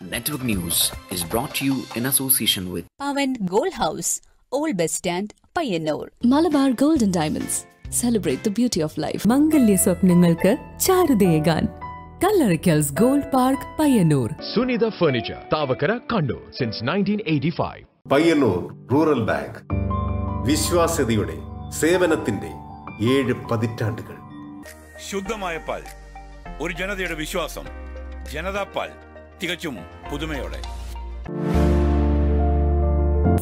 Network News is brought to you in association with Pavan gold house old bus stand Payyannur Malabar golden diamonds celebrate the beauty of life മംഗല്യ സ്വപ്നങ്ങൾക്ക് ചാരുതയേകാൻ Kallarikkals gold park Payyannur Sunitha Furniture, Tavakara, Kandu, since 1985. Payyannur rural bank വിശ്വാസ്യതയുടെ സേവനത്തിന്റെ ഏഴ് പതിറ്റാണ്ടുകൾ. ശുദ്ധമായ പാൽ. ഒരു ജനതയുടെ വിശ്വാസം. ജനതാ പാൽ. തികച്ചും പുതുമയോടെ.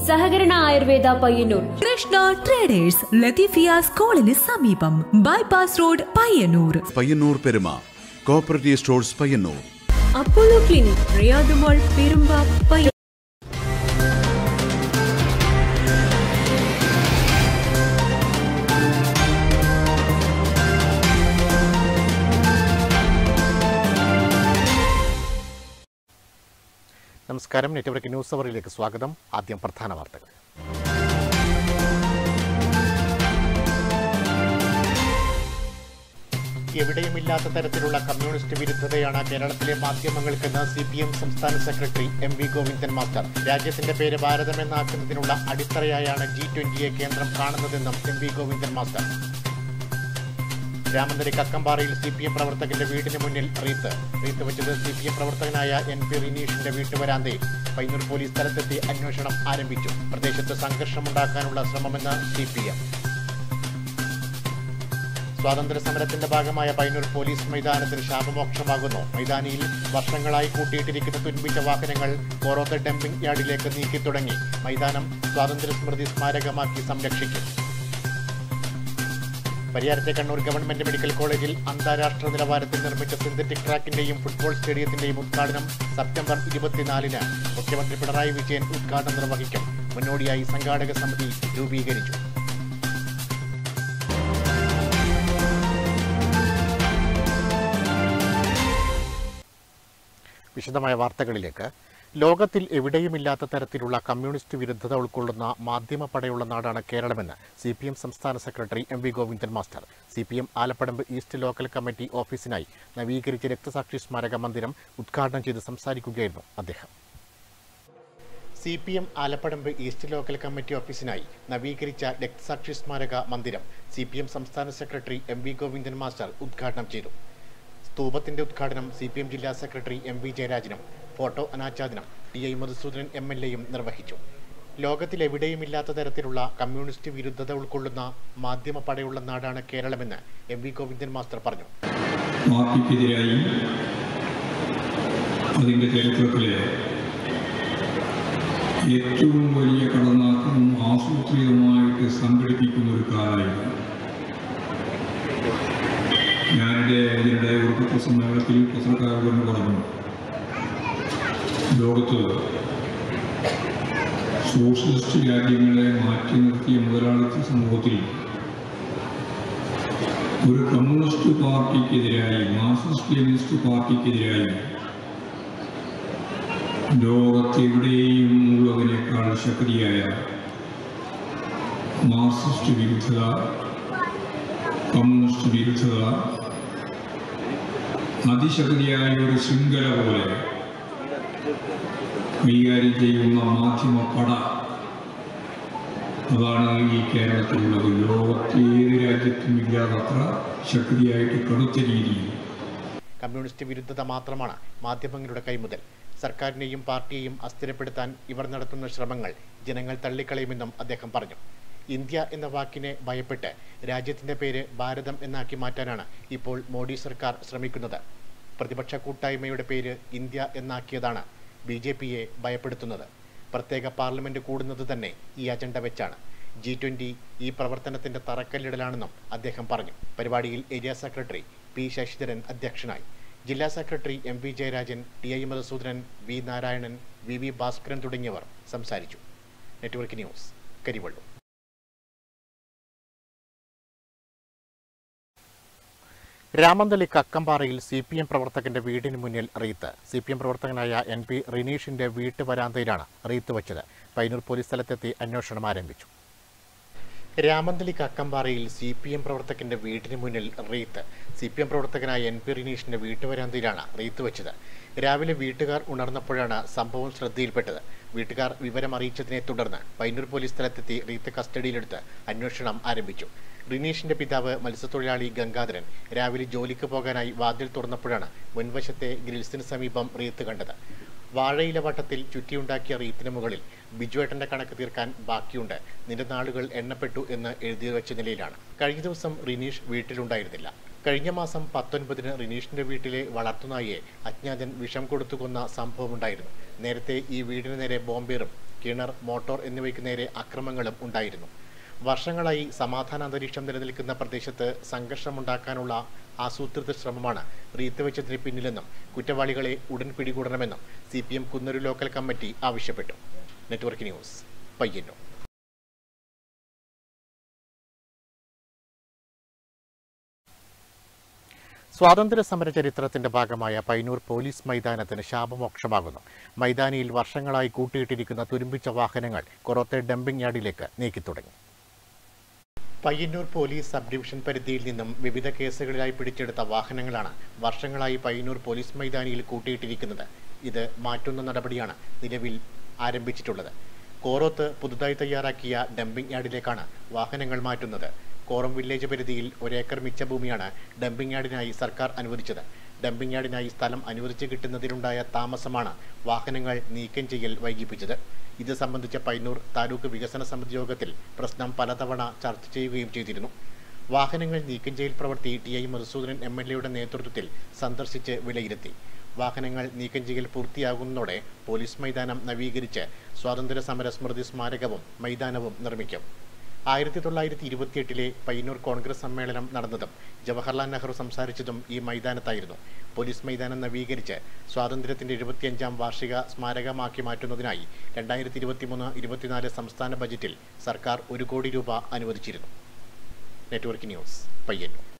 സഹകരണ ആയുർവേദ പയ്യന്നൂർ. കൃഷ്ണ ട്രേഡേഴ്സ് ലത്തീഫിയ സ്കൂളിന് സമീപം. Bypass road Payyannur. പയ്യന്നൂർ പെരുമ. Cooperative stores Payyannur. Apollo clinic Perumba പയ്യ നമസ്കാരം. നെറ്റ്വർക്ക് ന്യൂസ് അവറിലേക്ക് സ്വാഗതം. ആദ്യം പ്രധാന വാർത്തകൾ. എവിടെയുമില്ലാത്ത തരത്തിലുള്ള കമ്മ്യൂണിസ്റ്റ് വിരുദ്ധതയാണ് കേരളത്തിലെ മാധ്യമങ്ങൾക്കെന്ന് സി പി എം സംസ്ഥാന secretary M V Govindan master. രാജ്യത്തിന്റെ പേര് ഭാരതമെന്നാക്കുന്നതിനുള്ള അടിത്തറയായാണ് ജി ട്വന്റിയെ കേന്ദ്രം കാണുന്നതെന്നും M V Govindan master. Ramanthali കക്കമ്പാറയിൽ C P M പ്രവർത്തകന്റെ വീടിന് മുന്നിൽ റീത്ത്. റീത്ത് വെച്ചത് സി പി എം പ്രവർത്തകനായ എൻ പി റിനീഷിന്റെ വീട്ടുവരാന്തയിൽ. പൈനൂർ പോലീസ് സ്ഥലത്തെത്തി അന്വേഷണം ആരംഭിച്ചു. പ്രദേശത്ത് സംഘർഷമുണ്ടാക്കാനുള്ള ശ്രമമെന്ന് സി പി എം. സ്വാതന്ത്ര്യ സമരത്തിന്റെ ഭാഗമായ പൈനൂർ പോലീസ് മൈതാനത്തിന് ശാപമോക്ഷമാകുന്നു. മൈതാനിയിൽ വർഷങ്ങളായി കൂട്ടിയിട്ടിരിക്കുന്ന തുൻപിച്ച വാഹനങ്ങൾ ഓരോത്ത ഡംപിംഗ് യാർഡിലേക്ക് നീക്കി തുടങ്ങി മൈതാനം സ്വാതന്ത്ര്യ സ്മൃതി സ്മാരകമാക്കി സംരക്ഷിക്കും. പരിയാരത്തെ കണ്ണൂർ ഗവൺമെന്റ് മെഡിക്കൽ കോളേജിൽ അന്താരാഷ്ട്ര നിലവാരത്തിൽ നിർമ്മിച്ച സിന്തറ്റിക് ട്രാക്കിന്റെയും ഫുട്ബോൾ സ്റ്റേഡിയത്തിന്റെയും ഉദ്ഘാടനം സെപ്റ്റംബർ ഇരുപത്തിനാലിന് മുഖ്യമന്ത്രി പിണറായി വിജയൻ ഉദ്ഘാടനം നിർവഹിക്കും. മുന്നോടിയായി സംഘാടക സമിതി രൂപീകരിച്ചു. വിശദമായ വാർത്തകളിലേക്ക്. ലോകത്തിൽ എവിടെയുമില്ലാത്ത തരത്തിലുള്ള കമ്മ്യൂണിസ്റ്റ് വിരുദ്ധത ഉൾക്കൊള്ളുന്ന മാധ്യമപ്പടയുള്ള നാടാണ് കേരളമെന്ന് സി പി എം സംസ്ഥാന secretary M V Govindan master. C P M Alappadamba east local committee ഓഫീസിനായി നവീകരിച്ച രക്തസാക്ഷി സ്മാരക മന്ദിരം ഉദ്ഘാടനം ചെയ്ത് സംസാരിക്കുകയായിരുന്നു അദ്ദേഹം. C P M Alappadamba east local committee ഓഫീസിനായി നവീകരിച്ച രക്തസാക്ഷി സ്മാരക മന്ദിരം സി പി എം സംസ്ഥാന secretary M V Govindan master ഉദ്ഘാടനം ചെയ്തു. സ്തൂപത്തിന്റെ ഉദ്ഘാടനം സി പി എം ജില്ലാ സെക്രട്ടറി എം വി ജയരാജനും ഫോട്ടോ അനാച്ഛാദനം T I Madhusoodanan M L എയും നിർവഹിച്ചു. ലോകത്തിലെവിടെയുമില്ലാത്ത തരത്തിലുള്ള കമ്മ്യൂണിസ്റ്റ് വിരുദ്ധത ഉൾക്കൊള്ളുന്ന മാധ്യമ പടയുള്ള നാടാണ് കേരളമെന്ന് എം വി ഗോവിന്ദൻ മാസ്റ്റർ പറഞ്ഞു. പാർട്ടിക്കെതിരായി അതിന്റെ ചരിത്രത്തിലെ ഏറ്റവും വലിയ കടന്നാക്രമണം ആസൂത്രിതമായിട്ട് സംഘടിപ്പിക്കുന്ന ഒരു കാലമായിരുന്നു. ഞാനിടെ ഇതിനിടെ ഒരു പത്രസമ്മേളനത്തിൽ പത്രക്കാരോട് പറഞ്ഞു ലോകത്ത് സോഷ്യലിസ്റ്റ് രാജ്യങ്ങളെ മാറ്റി നിർത്തിയ മുതലാളിത്ത സമൂഹത്തിൽ ഒരു കമ്മ്യൂണിസ്റ്റ് പാർട്ടിക്കെതിരായി മാർക്സിസ്റ്റ് ലെനിസ്റ്റ് പാർട്ടിക്കെതിരായി ലോകത്തെവിടെയും ഉള്ളതിനേക്കാൾ ശക്തിയായ മാർക്സിസ്റ്റ് വിരുദ്ധത കമ്മ്യൂണിസ്റ്റ് വിരുദ്ധത അതിശക്തിയായ ഒരു ശൃംഖല പോലെ കൈകാര്യം ചെയ്യുന്ന മാധ്യമ പട അതാണ് ഈ കേരളത്തിലുള്ളത്. ലോകത്തെ ഏത് രാജ്യത്തും ഇല്ലാതത്ര ശക്തിയായിട്ട് കടുത്ത രീതിയിൽ. കമ്മ്യൂണിസ്റ്റ് വിരുദ്ധത മാത്രമാണ് മാധ്യമങ്ങളുടെ കൈമുതൽ. സർക്കാരിനെയും പാർട്ടിയെയും അസ്ഥിരപ്പെടുത്താൻ ഇവർ നടത്തുന്ന ശ്രമങ്ങൾ ജനങ്ങൾ തള്ളിക്കളയുമെന്നും അദ്ദേഹം പറഞ്ഞു. ഇന്ത്യ എന്ന വാക്കിനെ ഭയപ്പെട്ട് രാജ്യത്തിന്റെ പേര് ഭാരതം എന്നാക്കി മാറ്റാനാണ് ഇപ്പോൾ മോഡി സർക്കാർ ശ്രമിക്കുന്നത്. പ്രതിപക്ഷ കൂട്ടായ്മയുടെ പേര് ഇന്ത്യ എന്നാക്കിയതാണ് ബി ജെ പിയെ ഭയപ്പെടുത്തുന്നത്. പ്രത്യേക പാർലമെന്റ് കൂടുന്നത് തന്നെ ഈ അജണ്ട വെച്ചാണ്. ജി ട്വന്റി ഈ പ്രവർത്തനത്തിന്റെ തറക്കല്ലിടലാണെന്നും അദ്ദേഹം പറഞ്ഞു. പരിപാടിയിൽ ഏരിയ സെക്രട്ടറി പി ശശിധരൻ അധ്യക്ഷനായി. ജില്ലാ secretary M V Jayarajan T I Madhusoodanan V Narayanan V V Bhaskaran തുടങ്ങിയവർ സംസാരിച്ചു. Network news Karivellur. രാമന്തളി കക്കമ്പാറയിൽ സി പി എം പ്രവർത്തകന്റെ വീടിന് മുന്നിൽ റീത്ത്. സി പി എം പ്രവർത്തകനായ എൻ പി റിനീഷിന്റെ വീട്ടുവരാന്തയിലാണ് റീത്ത് വച്ചത്. പൈനൂർ പോലീസ് സ്ഥലത്തെത്തി അന്വേഷണം ആരംഭിച്ചു. രാമന്തളി കക്കമ്പാറയിൽ സി പി എം പ്രവർത്തകന്റെ വീടിന് മുന്നിൽ റീത്ത്. സി പി എം പ്രവർത്തകനായ എൻ പി റിനീഷിന്റെ വീട്ടുവരാന്തയിലാണ് റീത്ത് വച്ചത്. രാവിലെ വീട്ടുകാർ ഉണർന്നപ്പോഴാണ് സംഭവം ശ്രദ്ധയിൽപ്പെട്ടത്. വീട്ടുകാർ വിവരം അറിയിച്ചതിനെ തുടർന്ന് പൈനൂർ പോലീസ് സ്ഥലത്തെത്തി റീത്ത് കസ്റ്റഡിയിലെടുത്ത് അന്വേഷണം ആരംഭിച്ചു. റിനീഷിന്റെ പിതാവ് മത്സ്യത്തൊഴിലാളി ഗംഗാധരൻ രാവിലെ ജോലിക്ക് പോകാനായി വാതിൽ തുറന്നപ്പോഴാണ് മുൻവശത്തെ ഗ്രിൽസിന് സമീപം റീത്ത് കണ്ടത്. വാഴയില വട്ടത്തിൽ ചുറ്റിയുണ്ടാക്കിയ റീത്തിന് മുകളിൽ ബിജുവേട്ടന്റെ കണക്ക് തീർക്കാൻ ബാക്കിയുണ്ട്. നിന്റെ നാളുകൾ എണ്ണപ്പെട്ടു എന്ന് എഴുതി വെച്ച നിലയിലാണ്. കഴിഞ്ഞ ദിവസം റിനീഷ് വീട്ടിലുണ്ടായിരുന്നില്ല. കഴിഞ്ഞ മാസം പത്തൊൻപതിന് റിനീഷിന്റെ വീട്ടിലെ വളർത്തുനായെ അജ്ഞാതൻ വിഷം കൊടുത്തു കൊന്ന സംഭവമുണ്ടായിരുന്നു. നേരത്തെ ഈ വീടിന് നേരെ ബോംബേറും കിണർ മോട്ടോർ എന്നിവയ്ക്ക് നേരെ അക്രമങ്ങളും ഉണ്ടായിരുന്നു. വർഷങ്ങളായി സമാധാന അന്തരീക്ഷം നിലനിൽക്കുന്ന പ്രദേശത്ത് സംഘർഷമുണ്ടാക്കാനുള്ള ആസൂത്രിത ശ്രമമാണ് റീത്ത് വെച്ചതിന് പിന്നിലെന്നും കുറ്റവാളികളെ ഉടൻ പിടികൂടണമെന്നും C P M Kunnur local committee ആവശ്യപ്പെട്ടു. Network news Payyannur. സ്വാതന്ത്ര്യ സമര ചരിത്രത്തിന്റെ ഭാഗമായ പൈനൂർ പോലീസ് മൈതാനത്തിന് ശാപമോക്ഷമാകുന്നു. മൈതാനിയിൽ വർഷങ്ങളായി കൂട്ടിയിട്ടിരിക്കുന്ന തുരുമ്പിച്ച വാഹനങ്ങൾ കൊറോത്തെ ഡംപിംഗ് യാർഡിലേക്ക് നീക്കി തുടങ്ങി. പയ്യന്നൂർ പോലീസ് സബ് ഡിവിഷൻ പരിധിയിൽ നിന്നും വിവിധ കേസുകളിലായി പിടിച്ചെടുത്ത വാഹനങ്ങളാണ് വർഷങ്ങളായി പയ്യന്നൂർ പോലീസ് മൈതാനിയിൽ കൂട്ടിയിട്ടിരിക്കുന്നത്. ഇത് മാറ്റുന്ന നടപടിയാണ് നിലവിൽ ആരംഭിച്ചിട്ടുള്ളത്. കോറോത്ത് പുതുതായി തയ്യാറാക്കിയ ഡംപിംഗ് യാർഡിലേക്കാണ് വാഹനങ്ങൾ മാറ്റുന്നത്. കോറം വില്ലേജ് പരിധിയിൽ ഒരേക്കർ മിച്ച ഭൂമിയാണ് ഡംപിംഗ് യാർഡിനായി സർക്കാർ അനുവദിച്ചത്. ഡംപിംഗ് യാർഡിനായി സ്ഥലം അനുവദിച്ച് കിട്ടുന്നതിലുണ്ടായ താമസമാണ് വാഹനങ്ങൾ നീക്കം ചെയ്യൽ വൈകിപ്പിച്ചത്. ഇത് സംബന്ധിച്ച പൈനൂർ താലൂക്ക് വികസന സമിതി യോഗത്തിൽ പ്രശ്നം പലതവണ ചർച്ച ചെയ്യുകയും ചെയ്തിരുന്നു. വാഹനങ്ങൾ നീക്കം ചെയ്യൽ പ്രവൃത്തി T I Madhusoodanan M L എയുടെ നേതൃത്വത്തിൽ സന്ദർശിച്ച് വിലയിരുത്തി. വാഹനങ്ങൾ നീക്കം ചെയ്യൽ പൂർത്തിയാകുന്നതോടെ പോലീസ് മൈതാനം നവീകരിച്ച് സ്വാതന്ത്ര്യ സമര സ്മൃതി സ്മാരകവും മൈതാനവും നിർമ്മിക്കും. ആയിരത്തി തൊള്ളായിരത്തി ഇരുപത്തിയെട്ടിലെ പയ്യന്നൂർ കോൺഗ്രസ് സമ്മേളനം നടന്നതും ജവഹർലാൽ നെഹ്റു സംസാരിച്ചതും ഈ മൈതാനത്തായിരുന്നു. പോലീസ് മൈതാനം നവീകരിച്ച് സ്വാതന്ത്ര്യത്തിന്റെ എഴുപത്തിയഞ്ചാം വാർഷിക സ്മാരകമാക്കി മാറ്റുന്നതിനായി രണ്ടായിരത്തി ഇരുപത്തിമൂന്ന് ഇരുപത്തിനാല് സംസ്ഥാന ബജറ്റിൽ സർക്കാർ ഒരു കോടി രൂപ അനുവദിച്ചിരുന്നു. Network news Payyanur.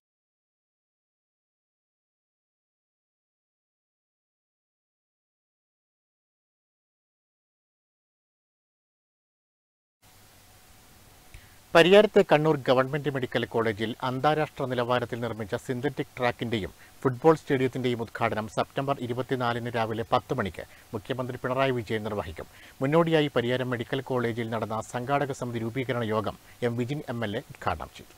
പരിയാരത്തെ Kannur government medical കോളേജിൽ അന്താരാഷ്ട്ര നിലവാരത്തിൽ നിർമ്മിച്ച സിന്തറ്റിക് ട്രാക്കിന്റെയും ഫുട്ബോൾ സ്റ്റേഡിയത്തിന്റെയും ഉദ്ഘാടനം സെപ്റ്റംബർ ഇരുപത്തിനാലിന് രാവിലെ പത്ത് മണിക്ക് മുഖ്യമന്ത്രി പിണറായി വിജയൻ നിർവഹിക്കും. മുന്നോടിയായി പരിയാരം മെഡിക്കൽ കോളേജിൽ നടന്ന സംഘാടക സമിതി രൂപീകരണ യോഗം M Vijin M L A ഉദ്ഘാടനം ചെയ്തു.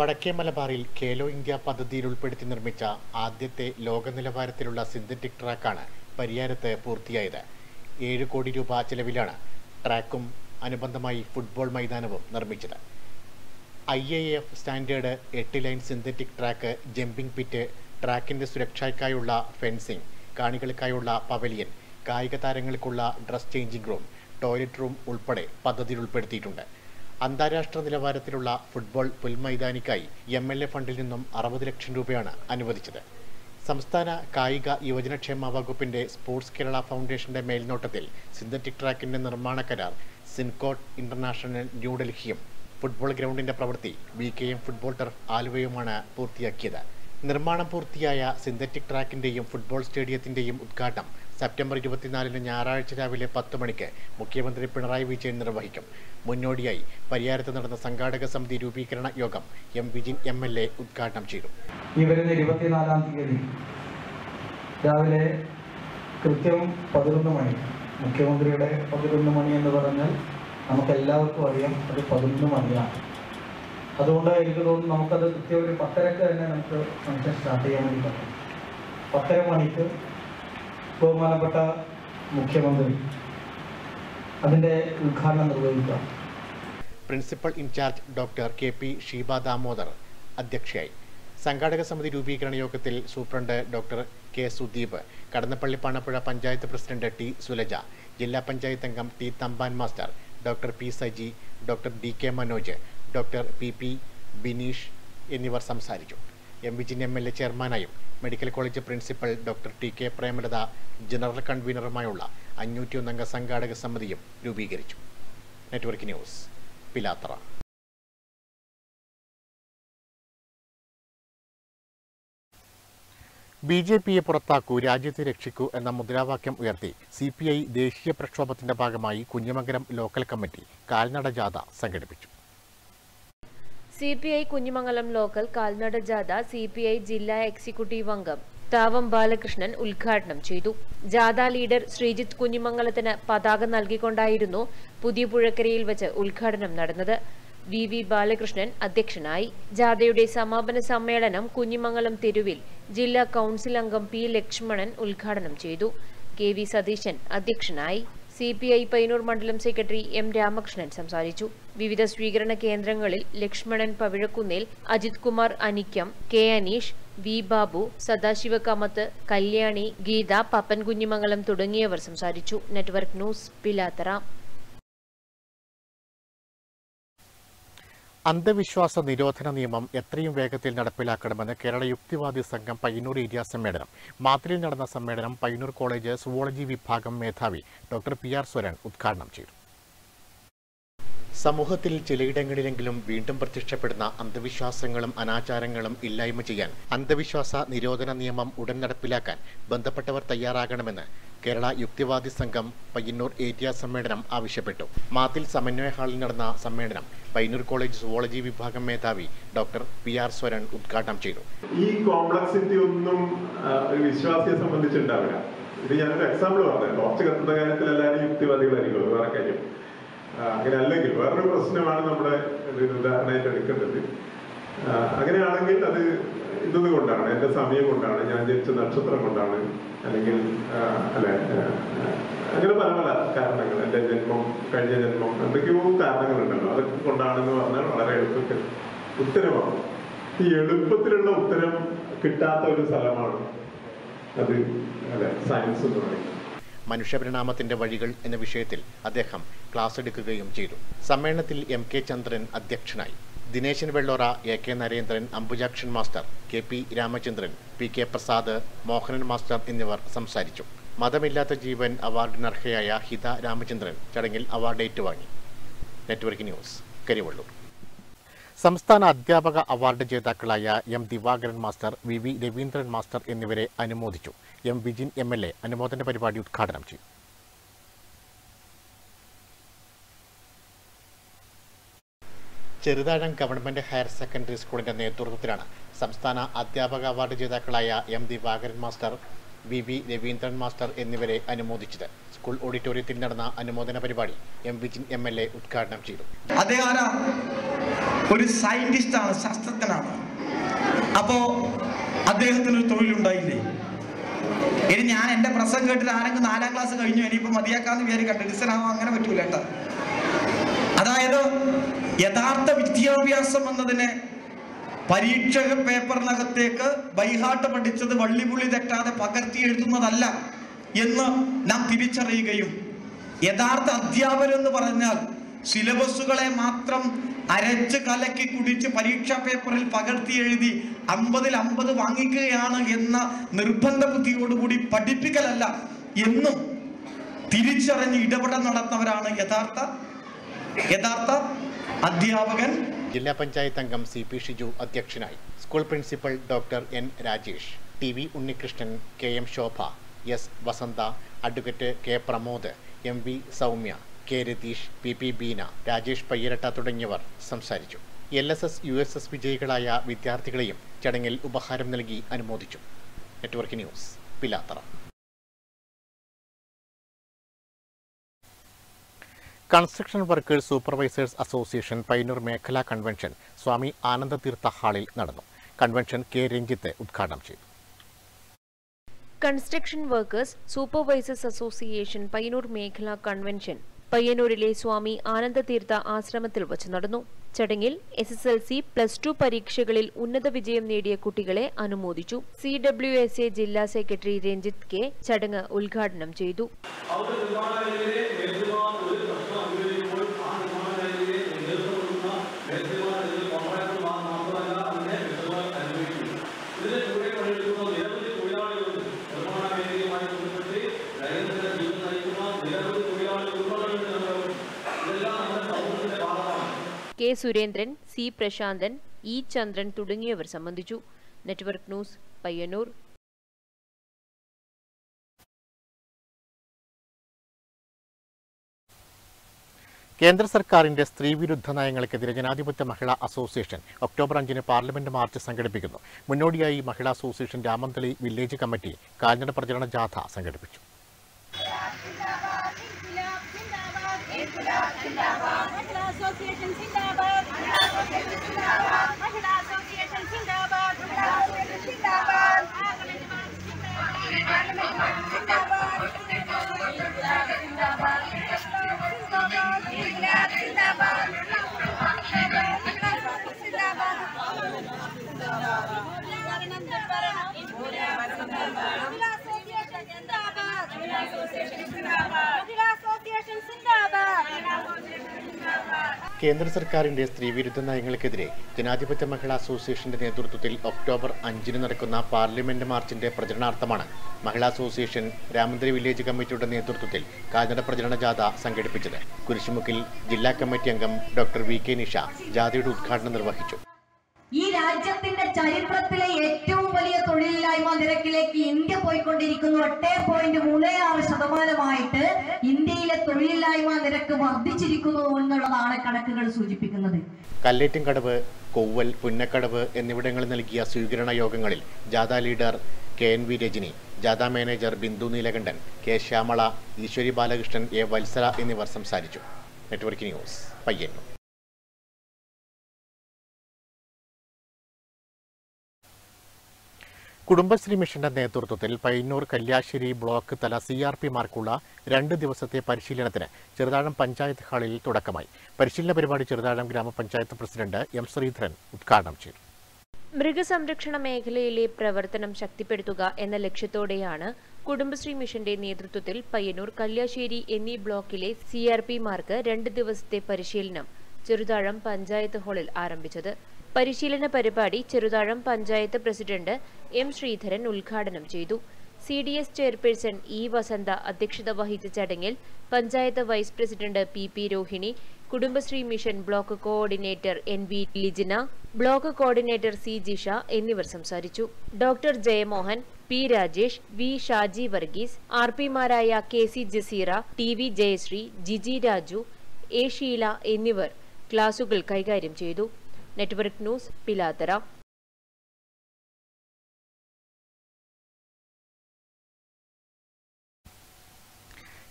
വടക്കേ മലബാറിൽ ഖേലോ ഇന്ത്യ പദ്ധതിയിൽ ഉൾപ്പെടുത്തി നിർമ്മിച്ച ആദ്യത്തെ ലോക നിലവാരത്തിലുള്ള സിന്തറ്റിക് ട്രാക്കാണ് പരിയാരത്ത് പൂർത്തിയായത്. ഏഴ് കോടി രൂപ ചെലവിലാണ് ട്രാക്കും അനുബന്ധമായി ഫുട്ബോൾ മൈതാനവും നിർമ്മിച്ചത്. ഐ എ എഫ് സ്റ്റാൻഡേർഡ് എട്ട് lane synthetic track jumping pit ട്രാക്കിന്റെ സുരക്ഷയ്ക്കായുള്ള ഫെൻസിംഗ് കാണികൾക്കായുള്ള പവലിയൻ കായിക താരങ്ങൾക്കുള്ള dress changing room toilet room ഉൾപ്പെടെ പദ്ധതിയിൽ ഉൾപ്പെടുത്തിയിട്ടുണ്ട്. അന്താരാഷ്ട്ര നിലവാരത്തിലുള്ള ഫുട്ബോൾ പുൽമൈതാനിക്കായി എം എൽ എ ഫണ്ടിൽ നിന്നും അറുപത് ലക്ഷം രൂപയാണ് അനുവദിച്ചത്. സംസ്ഥാന കായിക യുവജനക്ഷേമ വകുപ്പിന്റെ സ്പോർട്സ് കേരള ഫൗണ്ടേഷന്റെ മേൽനോട്ടത്തിൽ സിന്തറ്റിക് ട്രാക്കിന്റെ നിർമ്മാണ കരാർ സിൻകോട്ട് ഇന്റർനാഷണൽ ന്യൂഡൽഹിയും ഫുട്ബോൾ ഗ്രൗണ്ടിന്റെ പ്രവൃത്തി B K M football turf ആലുവയുമാണ് പൂർത്തിയാക്കിയത്. നിർമ്മാണം പൂർത്തിയായ സിന്തറ്റിക് ട്രാക്കിന്റെയും ഫുട്ബോൾ സ്റ്റേഡിയത്തിന്റെയും ഉദ്ഘാടനം സെപ്റ്റംബർ ഇരുപത്തിനാലിന് ഞായറാഴ്ച രാവിലെ പത്ത് മണിക്ക് മുഖ്യമന്ത്രി പിണറായി വിജയൻ നിർവഹിക്കും. മുന്നോടിയായി പരിയാരത്ത് നടന്ന സംഘാടക സമിതി രൂപീകരണ യോഗം M Vijin M L A ഉദ്ഘാടനം ചെയ്തു. തീയതി രാവിലെ കൃത്യം പതിനൊന്ന് മണി മുഖ്യമന്ത്രിയുടെ പതിനൊന്ന് മണി എന്ന് പറഞ്ഞാൽ നമുക്ക് എല്ലാവർക്കും അറിയാം അത് പതിനൊന്ന് മണിയാണ്. അതുകൊണ്ട് എനിക്ക് തോന്നുന്നു നമുക്കത് കൃത്യം ഒരു പത്തരക്ക് തന്നെ നമുക്ക് ഫംഗ്ഷൻ സ്റ്റാർട്ട് ചെയ്യാൻ വേണ്ടി പറ്റും. പത്തര മണിക്ക് ബഹുമാനപ്പെട്ട മുഖ്യമന്ത്രി അതിന്റെ ഉദ്ഘാടനം നിർവഹിക്കുക. Principal in charge doctor K P Sheeba Damodar അധ്യക്ഷയായി. സംഘാടക സമിതി രൂപീകരണ യോഗത്തിൽ superintendent doctor K Sudeep Kadannappally Panappuzha panchayat president T Sulaja ജില്ലാ പഞ്ചായത്ത് അംഗം T Thampan master doctor P Saji doctor D K Manoj doctor P P Bineesh എന്നിവർ സംസാരിച്ചു. M Vijin M L A ചെയർമാനായും medical college principal doctor T K Premalatha general കൺവീനറുമായുള്ള അഞ്ഞൂറ്റിയൊന്നംഗ സംഘാടക സമിതിയും രൂപീകരിച്ചു. Network news Pilathara. B J പിയെ പുറത്താക്കൂ രാജ്യത്തെ രക്ഷിക്കൂ എന്ന മുദ്രാവാക്യം ഉയർത്തി സി പി ഐ ദേശീയ പ്രക്ഷോഭത്തിന്റെ ഭാഗമായി കുഞ്ഞമംഗലം ലോക്കൽ കമ്മിറ്റി കാൽനട ജാഥ സംഘടിപ്പിച്ചു. C P I Kunjimangalam local കാൽനട ജാഥ സി പി ഐ ജില്ലാ എക്സിക്യൂട്ടീവ് അംഗം താവം ബാലകൃഷ്ണൻ ഉദ്ഘാടനം ചെയ്തു. ജാഥ ലീഡർ ശ്രീജിത്ത് കുഞ്ഞിമംഗലത്തിന് പതാക നൽകിക്കൊണ്ടായിരുന്നു പുതിയ പുഴക്കരയിൽ വെച്ച് ഉദ്ഘാടനം നടന്നത്. വി വി ബാലകൃഷ്ണൻ അധ്യക്ഷനായി. ജാഥയുടെ സമാപന സമ്മേളനം കുഞ്ഞിമംഗലം തെരുവിൽ ജില്ലാ കൌൺസിൽ അംഗം പി ലക്ഷ്മണൻ ഉദ്ഘാടനം ചെയ്തു. കെ വി സതീശൻ അധ്യക്ഷനായി. സി പി ഐ പയ്യന്നൂർ മണ്ഡലം സെക്രട്ടറി എം രാമകൃഷ്ണൻ സംസാരിച്ചു. വിവിധ സ്വീകരണ കേന്ദ്രങ്ങളിൽ ലക്ഷ്മണൻ പവിഴക്കുന്നേൽ അജിത് കുമാർ അനിക്കം കെ അനീഷ് വി ബാബു സദാശിവ കമത്ത് കല്യാണി ഗീത പപ്പൻ കുഞ്ഞിമംഗലം തുടങ്ങിയവർ സംസാരിച്ചു. Network news Pilathara. അന്ധവിശ്വാസ നിരോധന നിയമം എത്രയും വേഗത്തിൽ നടപ്പിലാക്കണമെന്ന് കേരള യുക്തിവാദി സംഘം പയ്യന്നൂർ ഏരിയ സമ്മേളനം മാത്രയിൽ നടന്ന സമ്മേളനം പയ്യന്നൂർ കോളേജ് സുവോളജി വിഭാഗം മേധാവി ഡോക്ടർ പി ആർ സ്വരൻ ഉദ്ഘാടനം ചെയ്തു. സമൂഹത്തിൽ ചിലയിടങ്ങളിലെങ്കിലും വീണ്ടും പ്രത്യക്ഷപ്പെടുന്ന അന്ധവിശ്വാസങ്ങളും അനാചാരങ്ങളും ഇല്ലായ്മ ചെയ്യാൻ അന്ധവിശ്വാസ നിരോധന നിയമം ഉടൻ നടപ്പിലാക്കാൻ ബന്ധപ്പെട്ടവർ തയ്യാറാകണമെന്ന് കേരള യുക്തിവാദി സംഘം പയ്യന്നൂർ ഏരിയ സമ്മേളനം ആവശ്യപ്പെട്ടു. മാത്തിൽ സമന്വയ ഹാളിൽ നടന്ന സമ്മേളനം പയ്യന്നൂർ കോളേജ് സുവോളജി വിഭാഗം മേധാവി ഡോക്ടർ പി ആർ സ്വരൺ ഉദ്ഘാടനം ചെയ്തു. ഈ കോംപ്ലക്സിറ്റി ഒന്നും വിശ്വാസിയെ സംബന്ധിച്ചുണ്ടാവില്ല ഇത് ഞാനൊരു എക്സാമ്പിൾ പറഞ്ഞു കുറച്ച് കത്തുന്ന കാര്യത്തിൽ എല്ലാവരും യുക്തിവാദികളായിരിക്കും അങ്ങനെ അല്ലെങ്കിൽ വേറൊരു പ്രശ്നമാണ് നമ്മുടെ ഉദാഹരണമായിട്ട് എടുക്കേണ്ടത്. അങ്ങനെയാണെങ്കിൽ അത് ഇന്നത് കൊണ്ടാണ് എന്റെ സമയം കൊണ്ടാണ് ഞാൻ ജനിച്ച നക്ഷത്രം കൊണ്ടാണ് അല്ലെങ്കിൽ അല്ല അങ്ങനെ പല പല കാരണങ്ങൾ എന്റെ ജന്മം കഴിഞ്ഞ ജന്മം എന്തൊക്കെയോ കാരണങ്ങളുണ്ടല്ലോ അതൊക്കെ കൊണ്ടാണെന്ന് പറഞ്ഞാൽ വളരെ എളുപ്പത്തിൽ ഉത്തരമാണ്. ഈ എളുപ്പത്തിലുള്ള ഉത്തരം കിട്ടാത്ത ഒരു സ്ഥലമാണ് അത് അല്ലെ സയൻസ് എന്ന് പറയുന്നത്. മനുഷ്യപരിണാമത്തിന്റെ വഴികൾ എന്ന വിഷയത്തിൽ അദ്ദേഹം ക്ലാസ് എടുക്കുകയും ചെയ്തു. സമ്മേളനത്തിൽ എം കെ ചന്ദ്രൻ അധ്യക്ഷനായി. Dineshan Vellora A K Narendran Ambujakshan master K P Ramachandran P K Prasad Mohanan master എന്നിവർ സംസാരിച്ചു. മതമില്ലാത്ത ജീവൻ അവാർഡിനർഹയായ ഹിത രാമചന്ദ്രൻ ചടങ്ങിൽ അവാർഡ് ഏറ്റുവാങ്ങി. Network news Karivellur. സംസ്ഥാന അധ്യാപക അവാർഡ് ജേതാക്കളായ M Divakaran master V V Raveendran master എന്നിവരെ അനുമോദിച്ചു. M Vijin M L A അനുമോദന പരിപാടി ഉദ്ഘാടനം ചെയ്യും. ചെറുതാഴം ഗവൺമെന്റ് ഹയർ സെക്കൻഡറി സ്കൂളിന്റെ നേതൃത്വത്തിലാണ് സംസ്ഥാന അധ്യാപക അവാർഡ് ജേതാക്കളായ M Divakaran master V V Raveendran master എന്നിവരെ അനുമോദിച്ചത്. സ്കൂൾ ഓഡിറ്റോറിയത്തിൽ നടന്ന അനുമോദന പരിപാടി M Vijin M L A ഉദ്ഘാടനം ചെയ്തു. അദ്ദേഹം ഒരു സയന്റിസ്റ്റാണ് ശാസ്ത്രജ്ഞനാണ്. അപ്പോ അദ്ദേഹത്തിന് ഒരു തൊഴിലുണ്ടായില്ലേ? ഇനി ഞാൻ എന്റെ പ്രസംഗം കേട്ടിട്ട് ആരെങ്കിലും നാലാം ക്ലാസ് കഴിഞ്ഞു ഇനിയിപ്പോൾ മതിയാക്കാന്ന് വിചാരിക്കട്ടെ ഡിസനാവാൻ അങ്ങനെ പറ്റൂല അതായത് യഥാർത്ഥ വിദ്യാഭ്യാസം എന്നതിനെ പരീക്ഷ പേപ്പറിനകത്തേക്ക് ബൈഹാട്ട് പഠിച്ചത് വള്ളിപുള്ളി തെറ്റാതെ പകർത്തി എഴുതുന്നതല്ല എന്ന് നാം തിരിച്ചറിയുകയും യഥാർത്ഥ അധ്യാപനം എന്ന് പറഞ്ഞാൽ സിലബസുകളെ മാത്രം അരച്ച് കലക്കി കുടിച്ച് പരീക്ഷാ പേപ്പറിൽ പകർത്തി എഴുതി അമ്പതിൽ അമ്പത് വാങ്ങിക്കുകയാണ് എന്ന നിർബന്ധ ബുദ്ധിയോടുകൂടി പഠിപ്പിക്കലല്ല. എന്നും തിരിച്ചറിഞ്ഞ് ഇടപെടൽ നടത്തുന്നവരാണ് യഥാർത്ഥ യഥാർത്ഥ അധ്യാപകൻ. ജില്ലാ പഞ്ചായത്ത് അംഗം സി പി ഷിജു അധ്യക്ഷനായി. School principal doctor N Rajesh. T V Unnikrishnan K M Shobha S Vasantha advocate K Pramod M V Soumya. K Ratheesh P P Beena Rajesh Payyaratta തുടങ്ങിയവർ സംസാരിച്ചു. L S S U S S വിജയികളായ വിദ്യാർത്ഥികളെയും ചടങ്ങിൽ ഉപഹാരം നൽകി അനുമോദിച്ചു. Network news Pilathara. Construction workers supervisors association Painur മേഖലാ convention സ്വാമി ആനന്ദതീർത്ഥ ഹാളിൽ നടന്നു. കൺവെൻഷൻ കെ രഞ്ജിത്ത് ഉദ്ഘാടനം ചെയ്തു. Construction workers supervisors association Painur മേഖലാ കൺവെൻഷൻ പയ്യന്നൂരിലെ സ്വാമി ആനന്ദതീർത്ഥ ആശ്രമത്തിൽ വച്ച് നടന്നു. ചടങ്ങിൽ S S L C plus two പരീക്ഷകളിൽ ഉന്നത വിജയം നേടിയ കുട്ടികളെ അനുമോദിച്ചു. സി ഡബ്ല്യു എസ് എ ജില്ലാ സെക്രട്ടറി രഞ്ജിത്ത് കെ ചടങ്ങ് ഉദ്ഘാടനം ചെയ്തു. സുരേന്ദ്രൻ സി പ്രശാന്തൻ ഇ ചന്ദ്രൻ തുടങ്ങിയവർ സംബന്ധിച്ചു. Network news Payyanur. കേന്ദ്ര സർക്കാരിന്റെ സ്ത്രീവിരുദ്ധ നയങ്ങൾക്കെതിരെ ജനാധിപത്യ മഹിളാ അസോസിയേഷൻ ഒക്ടോബർ അഞ്ചിന് പാർലമെന്റ് മാർച്ച് സംഘടിപ്പിക്കുന്നു. മുന്നോടിയായി മഹിളാ അസോസിയേഷൻ രാമന്തളി വില്ലേജ് കമ്മിറ്റി കാൽനട പ്രചരണ ജാഥ സംഘടിപ്പിച്ചു. കേന്ദ്ര സർക്കാരിന്റെ സ്ത്രീവിരുദ്ധ നയങ്ങൾക്കെതിരെ ജനാധിപത്യ മഹിളാ അസോസിയേഷന്റെ നേതൃത്വത്തിൽ ഒക്ടോബർ അഞ്ചിന് നടക്കുന്ന പാർലമെന്റ് മാർച്ചിന്റെ പ്രചരണാർത്ഥമാണ് മഹിളാ അസോസിയേഷൻ രാമന്ദ്രി വില്ലേജ് കമ്മിറ്റിയുടെ നേതൃത്വത്തിൽ കാൽനട പ്രചരണ ജാഥ സംഘടിപ്പിച്ചത്. കുരിശുമുക്കിൽ ജില്ലാ കമ്മിറ്റി അംഗം ഡോക്ടർ വി കെ നിഷ ജാഥയുടെ ഉദ്ഘാടനം നിർവഹിച്ചു. ഈ രാജ്യത്തിന്റെ ചരിത്രത്തിലെ ഏറ്റവും വലിയ തൊഴിലില്ലായ്മ നിരക്കിലേക്ക് ഇന്ത്യ പോയിക്കൊണ്ടിരിക്കുന്നു. എട്ട് പോയിന്റ് മൂന്ന് ആറ് ശതമാനമായിട്ട് ഇന്ത്യയിലെ തൊഴിലില്ലായ്മ നിരക്ക് വർദ്ധിച്ചിരിക്കുന്നു എന്നുള്ളതാണ് കണക്കുകൾ സൂചിപ്പിക്കുന്നത്. കല്ലേറ്റിൻകടവ് കൊവ്വൽ പുന്നക്കടവ് എന്നിവിടങ്ങളിൽ നൽകിയ സ്വീകരണ യോഗങ്ങളിൽ ജാഥ leader K N V Rajani ജാഥ manager Bindu Neelakandan K Shyamala Eswari Balakrishnan A Vatsala എന്നിവർ സംസാരിച്ചു. Network news Payyanur. കുടുംബശ്രീ മിഷന്റെ നേതൃത്വത്തിൽ പയ്യന്നൂർ കല്യാശ്ശേരി ബ്ലോക്ക് തല സി ആർ പിമാർക്കുള്ള രണ്ട് ദിവസത്തെ പരിശീലനത്തിന് ചെറുതാഴം പഞ്ചായത്ത് ഹാളിൽ തുടക്കമായി. പരിശീലന പരിപാടി ചെറുതാഴം ഗ്രാമപഞ്ചായത്ത് പ്രസിഡന്റ് എം ശ്രീധരൻ ഉദ്ഘാടനം ചെയ്തു. മൃഗസംരക്ഷണ മേഖലയിലെ പ്രവർത്തനം ശക്തിപ്പെടുത്തുക എന്ന ലക്ഷ്യത്തോടെയാണ് കുടുംബശ്രീ മിഷന്റെ നേതൃത്വത്തിൽ പയ്യന്നൂർ കല്യാശ്ശേരി എന്നീ ബ്ലോക്കിലെ സി ആർ പിമാർക്ക് രണ്ട് ദിവസത്തെ പരിശീലനം ചെറുതാഴം പഞ്ചായത്ത് ഹാളിൽ ആരംഭിച്ചത്. പരിശീലന പരിപാടി ചെറുതാഴം പഞ്ചായത്ത് പ്രസിഡന്റ് എം ശ്രീധരൻ ഉദ്ഘാടനം ചെയ്തു. C D S chairperson E Vasantha അധ്യക്ഷത വഹിച്ച ചടങ്ങിൽ panchayat vice president P P Rohini Kudumbashree mission block coordinator N V Lijina block coordinator C Jisha എന്നിവർ സംസാരിച്ചു. Doctor Jayamohan P Rajesh V Shaji Varghese R പിമാരായ K C Jaseera T V Jayasree Giji Raju A Sheela എന്നിവർ ക്ലാസുകൾ കൈകാര്യം ചെയ്തു. Network news Pilathara.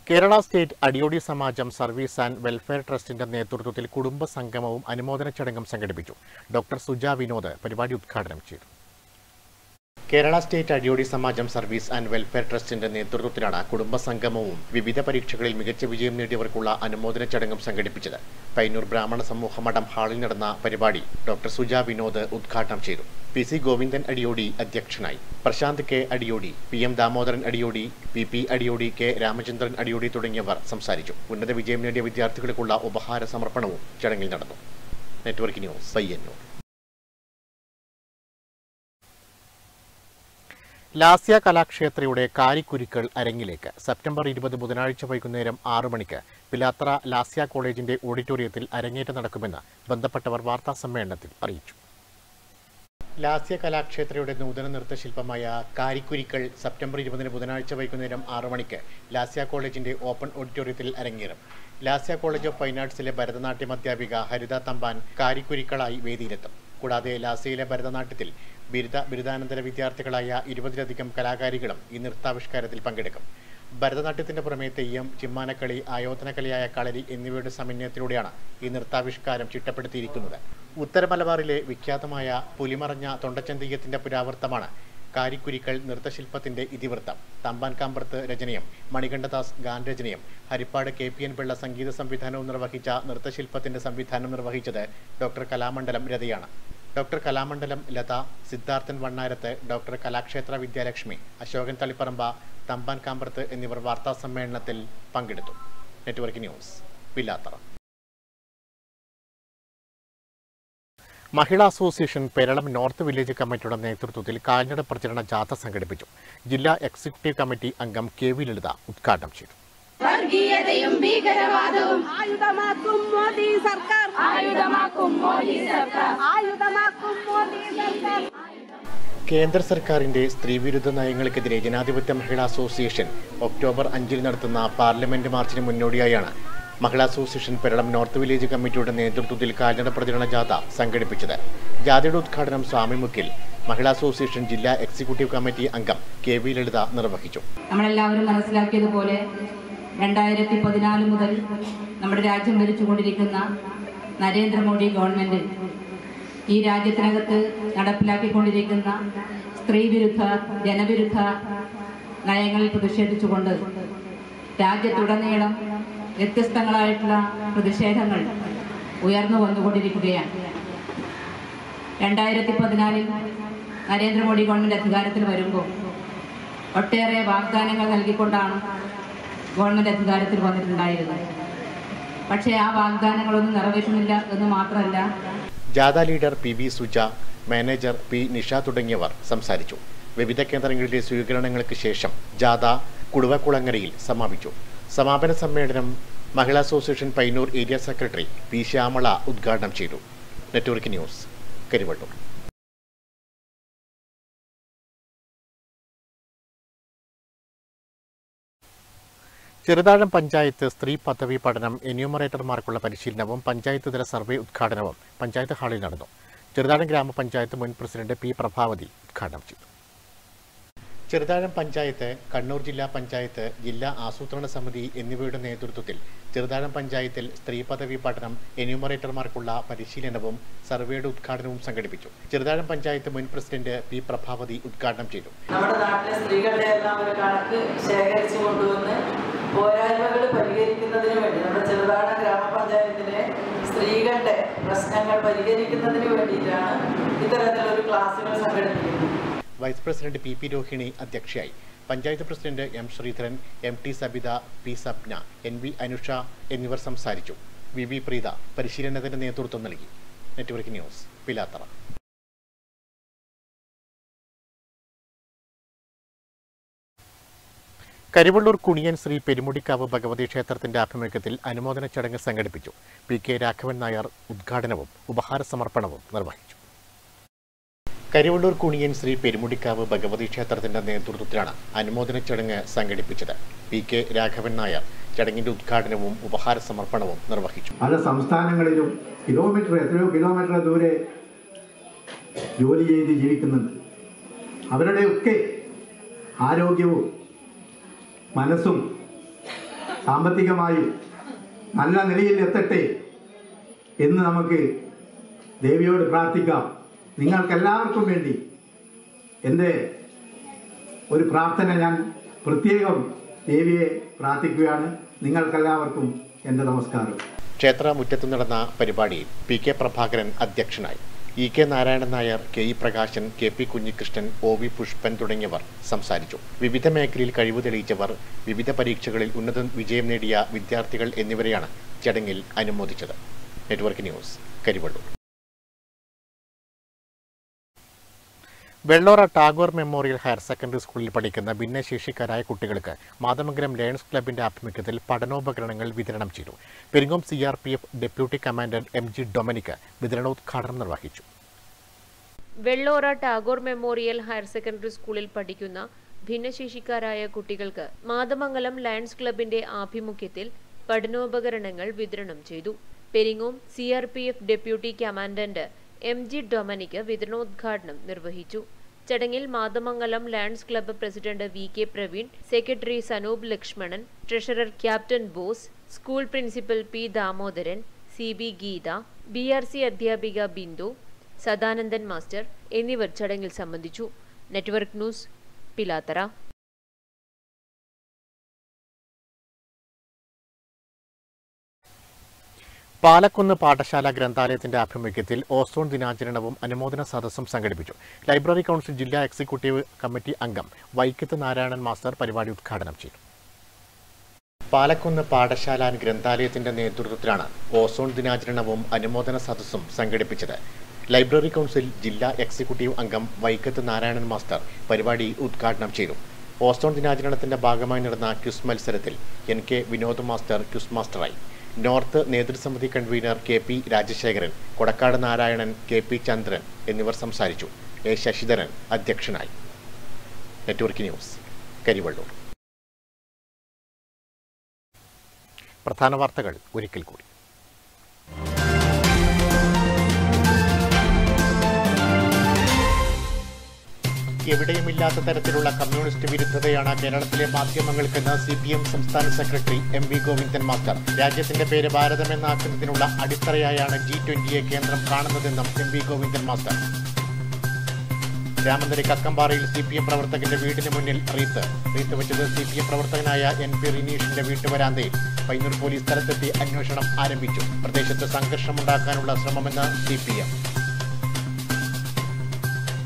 Kerala state Adiyodi Samajam service and welfare ട്രസ്റ്റിന്റെ നേതൃത്വത്തിൽ കുടുംബ സംഗമവും അനുമോദന ചടങ്ങും സംഘടിപ്പിച്ചു. ഡോക്ടർ സുജ വിനോദ് പരിപാടി ഉദ്ഘാടനം ചെയ്തു. Kerala state Adiyodi Samajam service and welfare ട്രസ്റ്റിന്റെ നേതൃത്വത്തിലാണ് കുടുംബസംഗമവും വിവിധ പരീക്ഷകളിൽ മികച്ച വിജയം നേടിയവർക്കുള്ള അനുമോദന ചടങ്ങും സംഘടിപ്പിച്ചത്. പൈനൂർ ബ്രാഹ്മണ സമൂഹ മഠം ഹാളിൽ നടന്ന പരിപാടി ഡോക്ടർ സുജ വിനോദ് ഉദ്ഘാടനം ചെയ്തു. പി സി ഗോവിന്ദൻ അടിയോടി അധ്യക്ഷനായി. Prashanth K Adiyodi P M Damodaran Adiyodi P P Adiyodi K Ramachandran Adiyodi തുടങ്ങിയവർ സംസാരിച്ചു. ഉന്നത വിജയം നേടിയ വിദ്യാർത്ഥികൾക്കുള്ള ഉപഹാര സമർപ്പണവും ചടങ്ങിൽ നടന്നു. Network news Payyanur. ലാസ്യ കലാക്ഷേത്രയുടെ കാരിക്കുരുക്കൾ അരങ്ങിലേക്ക്. സെപ്റ്റംബർ ഇരുപത് ബുധനാഴ്ച വൈകുന്നേരം ആറു മണിക്ക് പിലാത്ര ലാസ്യ കോളേജിന്റെ ഓഡിറ്റോറിയത്തിൽ അരങ്ങേറ്റം നടക്കുമെന്ന് ബന്ധപ്പെട്ടവർ വാർത്താ സമ്മേളനത്തിൽ അറിയിച്ചു. ലാസ്യ കലാക്ഷേത്രയുടെ നൂതന നൃത്തശില്പമായ കാരിക്കുരിക്കൾ സെപ്റ്റംബർ ഇരുപതിന് ബുധനാഴ്ച വൈകുന്നേരം ആറു മണിക്ക് ലാസ്യ കോളേജിന്റെ ഓപ്പൺ ഓഡിറ്റോറിയത്തിൽ അരങ്ങേറും. ലാസ്യ കോളേജ് ഓഫ് ഫൈൻ ആർട്സിലെ ഭരതനാട്യം അധ്യാപിക ഹരിത തമ്പാൻ കാരിക്കുരിക്കളായി വേദിയിലെത്തും. കൂടാതെ ലാസ്യയിലെ ഭരതനാട്യത്തിൽ ബിരുദ ബിരുദാനന്തര വിദ്യാർത്ഥികളായ ഇരുപതിലധികം കലാകാരികളും ഈ നൃത്താവിഷ്കാരത്തിൽ പങ്കെടുക്കും. ഭരതനാട്യത്തിന്റെ പുറമെ തെയ്യം ചിമ്മാനക്കളി ആയോധനകലയായ കളരി എന്നിവയുടെ സമന്വയത്തിലൂടെയാണ് ഈ നൃത്താവിഷ്കാരം ചിട്ടപ്പെടുത്തിയിരിക്കുന്നത്. ഉത്തര മലബാറിലെ വിഖ്യാതമായ പുലിമറഞ്ഞ തൊണ്ടച്ചന്തിയത്തിന്റെ പുരാവർത്തമാണ് കാരിക്കുരിക്കൾ നൃത്തശില്പത്തിന്റെ ഇതിവൃത്തം. തമ്പാൻ കാമ്പർത്ത് രചനയും Manikandadas ഗാനരചനയും Harippad K P N Pillai സംഗീത സംവിധാനവും നിർവഹിച്ച നൃത്തശില്പത്തിന്റെ സംവിധാനം നിർവഹിച്ചത് ഡോക്ടർ കലാമണ്ഡലം രഥയാണ്. ഡോക്ടർ കലാമണ്ഡലം ലത സിദ്ധാർത്ഥൻ വണ്ണാരത്ത് ഡോക്ടർ കലാക്ഷേത്ര വിദ്യാലക്ഷ്മി അശോകൻ തളിപ്പറമ്പ തമ്പാൻ കാമ്പർത്ത് എന്നിവർ വാർത്താ സമ്മേളനത്തിൽ പങ്കെടുത്തു. നെറ്റ്വർക്ക് ന്യൂസ് പില്ലാത്തറ മഹിളാ അസോസിയേഷൻ പേരളം നോർത്ത് വില്ലേജ് കമ്മിറ്റിയുടെ നേതൃത്വത്തിൽ കാൽനട പ്രചരണ ജാഥ സംഘടിപ്പിച്ചു. ജില്ലാ എക്സിക്യൂട്ടീവ് കമ്മിറ്റി അംഗം കെ വി ലളിത ഉദ്ഘാടനം ചെയ്തു. വർഗീയതയും ഭീകരവാദവും ആയുധമാക്കും മോദി സർക്കാർ. ആയുധമാക്കും മോദി സർക്കാർ. ആയുധമാക്കും മോദി സർക്കാർ. കേന്ദ്ര സർക്കാരിന്റെ സ്ത്രീവിരുദ്ധ നയങ്ങൾക്കെതിരെ ജനാധിപത്യ മഹിളാ അസോസിയേഷൻ ഒക്ടോബർ അഞ്ചിൽ നടത്തുന്ന പാർലമെന്റ് മാർച്ചിന് മുന്നോടിയായാണ് മഹിളാ അസോസിയേഷൻ പെരളം നോർത്ത് വില്ലേജ് കമ്മിറ്റിയുടെ നേതൃത്വത്തിൽ കാൽനട പ്രചരണ ജാഥ സംഘടിപ്പിച്ചത്. ജാഥയുടെ ഉദ്ഘാടനം സ്വാമിമുക്കിൽ മഹിളാ അസോസിയേഷൻ ജില്ലാ എക്സിക്യൂട്ടീവ് കമ്മിറ്റി അംഗം കെ വി ലളിത നിർവഹിച്ചു. നമ്മളെല്ലാവരും മനസ്സിലാക്കിയതുപോലെ രണ്ടായിരത്തി പതിനാല് മുതൽ നമ്മുടെ രാജ്യം ഭരിച്ചുകൊണ്ടിരിക്കുന്ന നരേന്ദ്രമോദി ഗവൺമെന്റ് ഈ രാജ്യത്തിനകത്ത് നടപ്പിലാക്കിക്കൊണ്ടിരിക്കുന്ന സ്ത്രീവിരുദ്ധ ജനവിരുദ്ധ നയങ്ങളിൽ പ്രതിഷേധിച്ചുകൊണ്ട് രാജ്യത്തുടനീളം വ്യത്യസ്തങ്ങളായിട്ടുള്ള പ്രതിഷേധങ്ങൾ ഉയർന്നു വന്നുകൊണ്ടിരിക്കുകയാണ്. രണ്ടായിരത്തി പതിനാലിൽ നരേന്ദ്രമോദി ഗവൺമെന്റ് അധികാരത്തിൽ വരുമ്പോൾ ഒട്ടേറെ വാഗ്ദാനങ്ങൾ നൽകിക്കൊണ്ടാണ് ഗവൺമെന്റ് അധികാരത്തിൽ വന്നിട്ടുണ്ടായിരുന്നു. പക്ഷേ ആ വാഗ്ദാനങ്ങളൊന്നും നിറവേറ്റുന്നില്ല എന്ന് മാത്രമല്ല ജാഥ leader P V Suja manager P Nisha തുടങ്ങിയവർ സംസാരിച്ചു. വിവിധ കേന്ദ്രങ്ങളിലെ സ്വീകരണങ്ങൾക്ക് ശേഷം ജാഥ കുടുവക്കുളങ്ങരയിൽ സമാപിച്ചു. സമാപന സമ്മേളനം മഹിളാ association Painur area secretary P Shyamala ഉദ്ഘാടനം ചെയ്തു. നെറ്റ്വർക്ക് ന്യൂസ് കരിവള്ളൂർ ചെറുതാഴം പഞ്ചായത്ത് സ്ത്രീ പദവി പഠനം എന്യൂമറേറ്റർമാർക്കുള്ള പരിശീലനവും പഞ്ചായത്ത് തല സർവേ ഉദ്ഘാടനവും പഞ്ചായത്ത് ഹാളിൽ നടന്നു. ചെറുതാഴം ഗ്രാമപഞ്ചായത്ത് മുൻ പ്രസിഡന്റ് പി പ്രഭാവതി ഉദ്ഘാടനം ചെയ്തു. ചെറുതാഴം പഞ്ചായത്ത് കണ്ണൂർ ജില്ലാ പഞ്ചായത്ത് ജില്ലാ ആസൂത്രണ സമിതി എന്നിവയുടെ നേതൃത്വത്തിൽ ചെറുതാഴം പഞ്ചായത്തിൽ സ്ത്രീ പദവി പഠനം എന്യൂമറേറ്റർമാർക്കുള്ള പരിശീലനവും സർവേയുടെ ഉദ്ഘാടനവും സംഘടിപ്പിച്ചു. ചെറുതാഴം പഞ്ചായത്ത് മുൻ പ്രസിഡന്റ് പി പ്രഭാവതി ഉദ്ഘാടനം ചെയ്തു. നമ്മുടെ നാട്ടിലെ സ്ത്രീകളുടെ എല്ലാം ഒരു കണക്ക് ശേഖരിച്ചു കൊണ്ടുവന്ന് പോരായ്മകൾ പരിഹരിക്കുന്നതിന് വേണ്ടി നമ്മുടെ ചെറുതാണ ഗ്രാമപഞ്ചായത്തിലെ സ്ത്രീകളുടെ പ്രശ്നങ്ങൾ പരിഹരിക്കുന്നതിന് വേണ്ടിയിട്ടാണ് ഇത്തരത്തിലൊരു ക്ലാസ്സുകൾ സംഘടിപ്പിക്കുന്നത്. Vice president P P Rohini അധ്യക്ഷയായി. Panchayat president M Sreedharan M T Sabitha P Sapna N V Anusha എന്നിവർ സംസാരിച്ചു. വി വി പ്രീത പരിശീലനത്തിന്റെ നേതൃത്വം നൽകി. Network news Pilathara. Karivellur Kuniyan Shri Perumudikkavu Bhagavathi ക്ഷേത്രത്തിന്റെ ആഭിമുഖ്യത്തിൽ അനുമോദന ചടങ്ങ് സംഘടിപ്പിച്ചു. പി കെ രാഘവൻ നായർ ഉദ്ഘാടനവും ഉപഹാര സമർപ്പണവും നിർവഹിച്ചു. കരിവള്ളൂർ കുണിയൻ ശ്രീ പെരുമുടിക്കാവ് ഭഗവതി ക്ഷേത്രത്തിന്റെ നേതൃത്വത്തിലാണ് അനുമോദന ചടങ്ങ് സംഘടിപ്പിച്ചത്. പി കെ രാഘവൻ നായർ ചടങ്ങിന്റെ ഉദ്ഘാടനവും ഉപഹാര സമർപ്പണവും നിർവഹിച്ചു. പല സംസ്ഥാനങ്ങളിലും കിലോമീറ്റർ എത്രയോ കിലോമീറ്റർ ദൂരെ ജോലി ചെയ്ത് ജീവിക്കുന്നുണ്ട്. അവരുടെയൊക്കെ ആരോഗ്യവും മനസ്സും സാമ്പത്തികമായും നല്ല നിലയിൽ എത്തട്ടെ എന്ന് നമുക്ക് ദേവിയോട് പ്രാർത്ഥിക്കാം. നിങ്ങൾക്കെല്ലാവർക്കും വേണ്ടി എന്റെ ഒരു പ്രാർത്ഥന ഞാൻ പ്രത്യേകം ദേവിയെ പ്രാർത്ഥിക്കുകയാണ്. നിങ്ങൾക്കെല്ലാവർക്കും എന്റെ നമസ്കാരം. ക്ഷേത്ര മുറ്റത്ത് നടന്ന പരിപാടിയിൽ പി കെ പ്രഭാകരൻ അധ്യക്ഷനായി. E K Narayanan Nair K E Prakashan K P Kunhikrishnan O V Pushpan തുടങ്ങിയവർ സംസാരിച്ചു. വിവിധ മേഖലയിൽ കഴിവ് തെളിയിച്ചവർ വിവിധ പരീക്ഷകളിൽ ഉന്നത വിജയം നേടിയ വിദ്യാർത്ഥികൾ എന്നിവരെയാണ് ചടങ്ങിൽ അനുമോദിച്ചത്. Network news Karivellur. Vellora Tagore memorial higher secondary സ്കൂളിൽ പഠിക്കുന്ന ഭിന്നശേഷിക്കാരായ കുട്ടികൾക്ക് മാതമംഗലം ലയൺസ് ക്ലബിന്റെ ആഭിമുഖ്യത്തിൽ പഠനോപകരണങ്ങൾ വിതരണം ചെയ്തു. Peringome C R P F deputy commandant M G Dominic വിതരണോദ്ഘാടനം നിർവഹിച്ചു. Vellora Tagore memorial higher secondary സ്കൂളിൽ പഠിക്കുന്ന ഭിന്നശേഷിക്കാരായ കുട്ടികൾക്ക് മാതമംഗലം ലയൺസ് ക്ലബിന്റെ ആഭിമുഖ്യത്തിൽ പഠനോപകരണങ്ങൾ വിതരണം ചെയ്തു. Peringome C deputy commandant M G Dominic വിതരണോദ്ഘാടനം നിർവഹിച്ചു. ചടങ്ങിൽ Mathamangalam lions club president V K Praveen secretary Sanoop Lakshmanan treasurer captain Bose school principal P Damodaran C B Geetha B R C അധ്യാപിക Bindu Sadanandan master എന്നിവർ ചടങ്ങിൽ സംബന്ധിച്ചു. Network news Pilathara. Palakkunnu പാഠശാല ഗ്രന്ഥാലയത്തിന്റെ ആഭിമുഖ്യത്തിൽ ഓസോൺ ദിനാചരണവും അനുമോദന സദസ്സും സംഘടിപ്പിച്ചു. ലൈബ്രറി കൗൺസിൽ ജില്ലാ എക്സിക്യൂട്ടീവ് കമ്മിറ്റി അംഗം വൈക്കത്ത് നാരായണൻ മാസ്റ്റർ പരിപാടി ഉദ്ഘാടനം ചെയ്തു. പാലക്കുന്ന് പാഠശാല ഗ്രന്ഥാലയത്തിന്റെ നേതൃത്വത്തിലാണ് ഓസോൺ ദിനാചരണവും അനുമോദന സദസ്സും സംഘടിപ്പിച്ചത്. ലൈബ്രറി കൗൺസിൽ ജില്ലാ എക്സിക്യൂട്ടീവ് അംഗം വൈക്കത്ത് നാരായണൻ മാസ്റ്റർ പരിപാടി ഉദ്ഘാടനം ചെയ്തു. ഓസോൺ ദിനാചരണത്തിന്റെ ഭാഗമായി നടന്ന ക്യുസ് മത്സരത്തിൽ N K Vinod master quiz മാസ്റ്ററായി. North നേതൃസമിതി convener K P Rajasekharan Kodakkad Narayanan K P Chandran എന്നിവർ സംസാരിച്ചു. എ ശശിധരൻ അധ്യക്ഷനായി. Network news Karivellur. പ്രധാന വാർത്തകൾ ഒരിക്കൽ കൂടി. എവിടെയുമില്ലാത്ത തരത്തിലുള്ള കമ്മ്യൂണിസ്റ്റ് വിരുദ്ധതയാണ് കേരളത്തിലെ മാധ്യമങ്ങൾക്കെന്ന് സി പി എം സംസ്ഥാന secretary M V Govindan master. രാജ്യത്തിന്റെ പേര് ഭാരതമെന്നാക്കുന്നതിനുള്ള അടിത്തറയായാണ് ജി ട്വന്റിയെ കേന്ദ്രം കാണുന്നതെന്നും M V Govindan master. Ramanthali കക്കമ്പാറയിൽ C P M പ്രവർത്തകന്റെ വീടിന് മുന്നിൽ റീത്ത്. റീത്ത് വെച്ചത് സി പി എം പ്രവർത്തകനായ എൻ പി റിനീഷിന്റെ വീട്ടുവരാന്തയിൽ. പൈനൂർ പോലീസ് സ്ഥലത്തെത്തി അന്വേഷണം ആരംഭിച്ചു. പ്രദേശത്ത് സംഘർഷമുണ്ടാക്കാനുള്ള ശ്രമമെന്ന് സി പി എം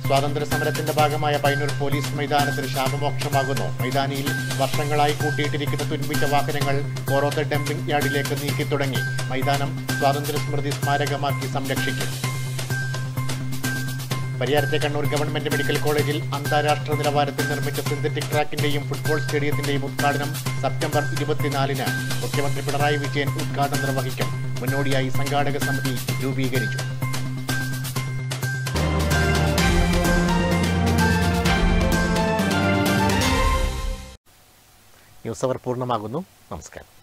സ്വാതന്ത്ര്യ സമരത്തിന്റെ ഭാഗമായ പൈനൂർ പോലീസ് മൈതാനത്തിന് ശാപമോക്ഷമാകുന്നു. മൈതാനിയിൽ വർഷങ്ങളായി കൂട്ടിയിട്ടിരിക്കുന്ന തുൻപിച്ച വാഹനങ്ങൾ ഓരോത്തെ ഡംപിംഗ് യാർഡിലേക്ക് നീക്കി തുടങ്ങി. മൈതാനം സ്വാതന്ത്ര്യ സ്മൃതി സ്മാരകമാക്കി സംരക്ഷിക്കും. പരിയാരത്തെ കണ്ണൂർ ഗവൺമെന്റ് മെഡിക്കൽ കോളേജിൽ അന്താരാഷ്ട്ര നിലവാരത്തിൽ നിർമ്മിച്ച സിന്തറ്റിക് ട്രാക്കിന്റെയും ഫുട്ബോൾ സ്റ്റേഡിയത്തിന്റെയും ഉദ്ഘാടനം സെപ്റ്റംബർ ഇരുപത്തിനാലിന് മുഖ്യമന്ത്രി പിണറായി വിജയൻ ഉദ്ഘാടനം നിർവഹിക്കും. മുന്നോടിയായി സംഘാടക സമിതി രൂപീകരിച്ചു. ന്യൂസ് അവർ പൂർണമാകുന്നു. നമസ്കാരം.